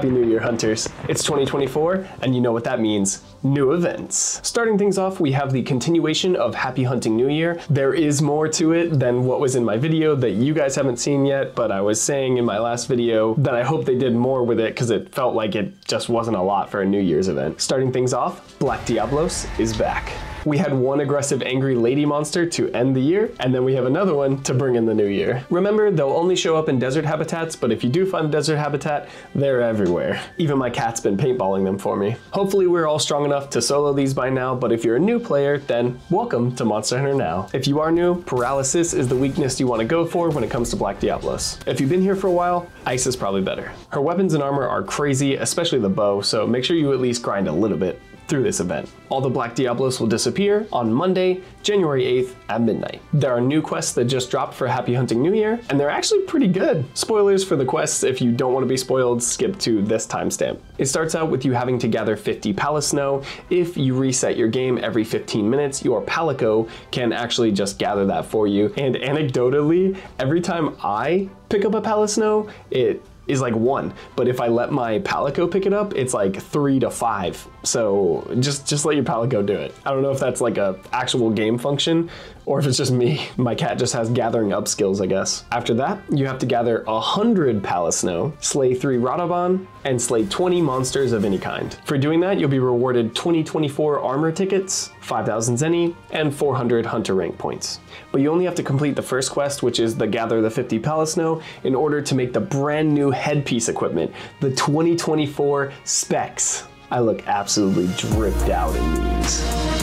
Happy New Year, hunters. It's 2024, and you know what that means new events. Starting things off, we have the continuation of Happy Hunting New Year. There is more to it than what was in my video that you guys haven't seen yet, but I was saying in my last video that I hope they did more with it because it felt like it just wasn't a lot for a New Year's event. Starting things off, Black Diablos is back. We had one aggressive angry lady monster to end the year, and then we have another one to bring in the new year. Remember, they'll only show up in desert habitats, but if you do find a desert habitat, they're everywhere. Even my cat's been paintballing them for me. Hopefully we're all strong enough to solo these by now, but if you're a new player, then welcome to Monster Hunter Now. If you are new, paralysis is the weakness you want to go for when it comes to Black Diablos. If you've been here for a while, ice is probably better. Her weapons and armor are crazy, especially the bow, so make sure you at least grind a little bit through this event. All the Black Diablos will disappear on Monday, January 8th at midnight. There are new quests that just dropped for Happy Hunting New Year, and they're actually pretty good. Spoilers for the quests, if you don't want to be spoiled, skip to this timestamp. It starts out with you having to gather 50 Palace Palisnow. If you reset your game every 15 minutes, your Palico can actually just gather that for you. And anecdotally, every time I pick up a Palace Palisnow, it is like one. But if I let my Palico pick it up, it's like three to five. So just just let your Palico do it. I don't know if that's like a actual game function or if it's just me. My cat just has gathering up skills, I guess. After that, you have to gather 100 Palisnow, slay 3 Radobaan, and slay 20 monsters of any kind. For doing that, you'll be rewarded 2024 armor tickets, 5,000 Zenny, and 400 hunter rank points. But you only have to complete the first quest, which is the gather the 50 Palisnow, in order to make the brand new headpiece equipment, the 2024 specs. I look absolutely dripped out in these.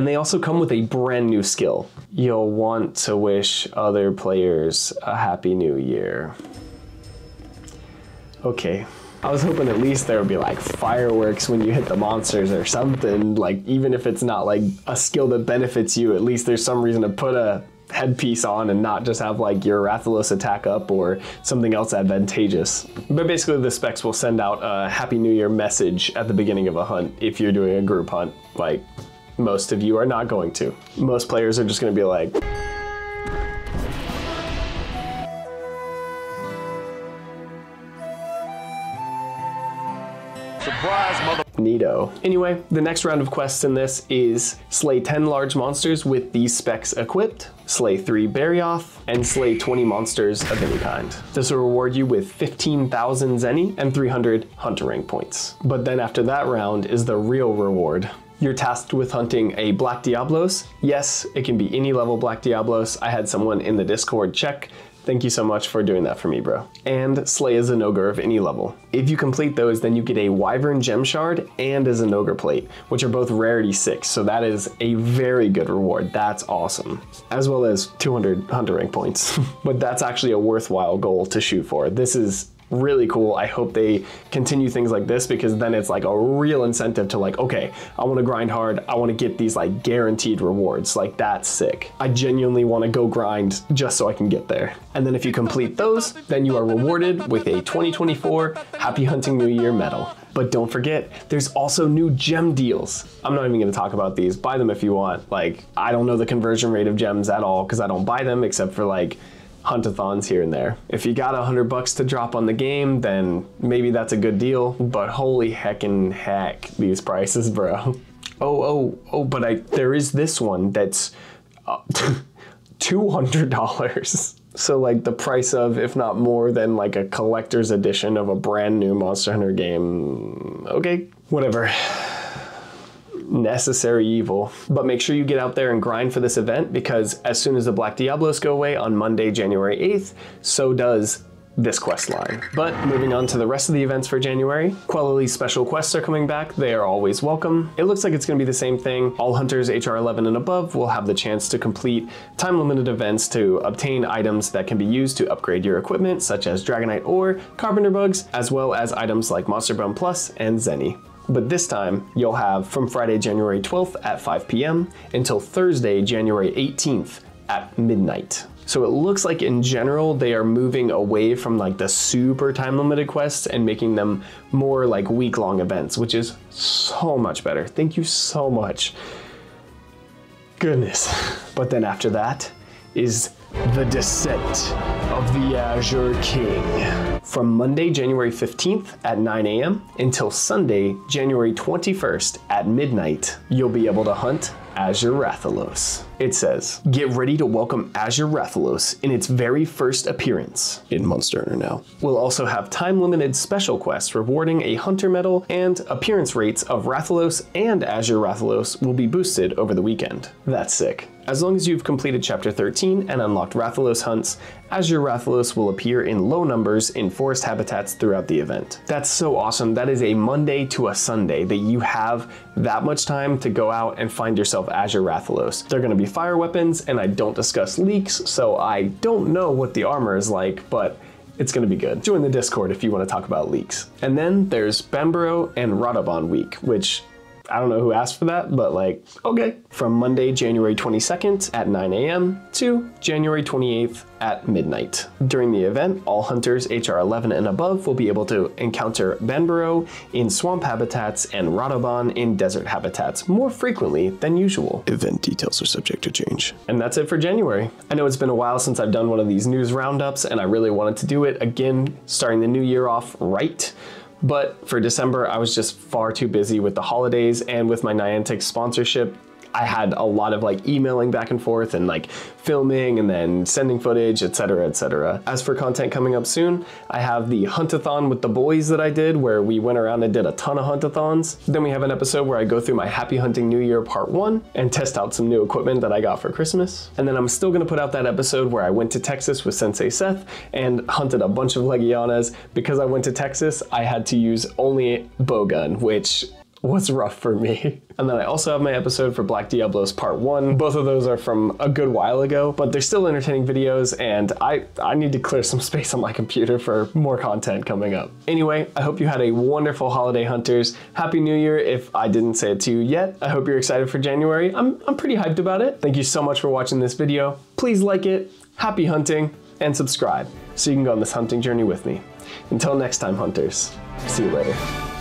And they also come with a brand new skill. You'll want to wish other players a happy new year. Okay. I was hoping at least there would be like fireworks when you hit the monsters or something. Like, even if it's not like a skill that benefits you, at least there's some reason to put a headpiece on and not just have like your Rathalos attack up or something else advantageous. But basically the specs will send out a Happy New Year message at the beginning of a hunt if you're doing a group hunt. Like, most of you are not going to. Most players are just gonna be like, Surprise, mother. Neato. Anyway, the next round of quests in this is slay 10 large monsters with these specs equipped, slay 3 Barioth, and slay 20 monsters of any kind. This will reward you with 15,000 Zenny and 300 Hunter Rank points. But then after that round is the real reward. You're tasked with hunting a Black Diablos. Yes, it can be any level Black Diablos. I had someone in the Discord check Thank you so much for doing that for me, bro. And slay a Zinogre of any level. If you complete those, then you get a Wyvern Gem Shard and a Zinogre Plate, which are both rarity 6, so that is a very good reward. That's awesome. As well as 200 Hunter Rank points. but that's actually a worthwhile goal to shoot for. This is really cool. I hope they continue things like this because then it's like a real incentive to like, okay, I want to grind hard. I want to get these like guaranteed rewards. Like that's sick. I genuinely want to go grind just so I can get there. And then if you complete those, then you are rewarded with a 2024 Happy Hunting New Year medal. But don't forget, there's also new gem deals. I'm not even gonna talk about these. Buy them if you want. Like, I don't know the conversion rate of gems at all because I don't buy them except for like huntathons here and there. If you got a hundred bucks to drop on the game, then maybe that's a good deal. But holy heckin' heck, these prices, bro. Oh, oh, oh, but I there is this one that's uh, $200. So like the price of, if not more than like a collector's edition of a brand new Monster Hunter game. Okay, whatever necessary evil. But make sure you get out there and grind for this event because as soon as the Black Diablos go away on Monday, January 8th, so does this quest line. But moving on to the rest of the events for January, Quellaly's special quests are coming back. They are always welcome. It looks like it's going to be the same thing. All hunters HR 11 and above will have the chance to complete time limited events to obtain items that can be used to upgrade your equipment, such as Dragonite ore, Carpenter bugs, as well as items like Monster Bone Plus and Zenny. But this time, you'll have from Friday, January 12th at 5 p.m. until Thursday, January 18th at midnight. So it looks like in general, they are moving away from like the super time limited quests and making them more like week long events, which is so much better. Thank you so much. Goodness. But then after that is the descent of the Azure King. From Monday, January 15th at 9 a.m. until Sunday, January 21st at midnight, you'll be able to hunt Azure Rathalos. It says, get ready to welcome Azure Rathalos in its very first appearance in Monster Hunter now. We'll also have time-limited special quests rewarding a Hunter Medal and appearance rates of Rathalos and Azure Rathalos will be boosted over the weekend. That's sick. As long as you've completed Chapter 13 and unlocked Rathalos hunts, Azure Rathalos will appear in low numbers in forest habitats throughout the event. That's so awesome. That is a Monday to a Sunday that you have that much time to go out and find yourself Azure Rathalos. They're going to be fire weapons, and I don't discuss leaks, so I don't know what the armor is like, but it's going to be good. Join the Discord if you want to talk about leaks. And then there's Banbaro and Radobaan week, which I don't know who asked for that, but like, okay. From Monday, January 22nd at 9 a.m. to January 28th at midnight. During the event, all hunters HR 11 and above will be able to encounter Banbaro in swamp habitats and Radobaan in desert habitats more frequently than usual. Event details are subject to change. And that's it for January. I know it's been a while since I've done one of these news roundups and I really wanted to do it again, starting the new year off right. But for December, I was just far too busy with the holidays and with my Niantic sponsorship I had a lot of like emailing back and forth and like filming and then sending footage, etc., etc. As for content coming up soon, I have the huntathon with the boys that I did where we went around and did a ton of huntathons. Then we have an episode where I go through my Happy Hunting New Year part one and test out some new equipment that I got for Christmas. And then I'm still gonna put out that episode where I went to Texas with Sensei Seth and hunted a bunch of Legianas. Because I went to Texas, I had to use only bowgun, which was rough for me. And then I also have my episode for Black Diablos Part 1. Both of those are from a good while ago, but they're still entertaining videos and I, I need to clear some space on my computer for more content coming up. Anyway, I hope you had a wonderful holiday hunters. Happy New Year if I didn't say it to you yet. I hope you're excited for January. I'm, I'm pretty hyped about it. Thank you so much for watching this video. Please like it, happy hunting, and subscribe so you can go on this hunting journey with me. Until next time, hunters. See you later.